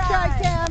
Good shot, Cam.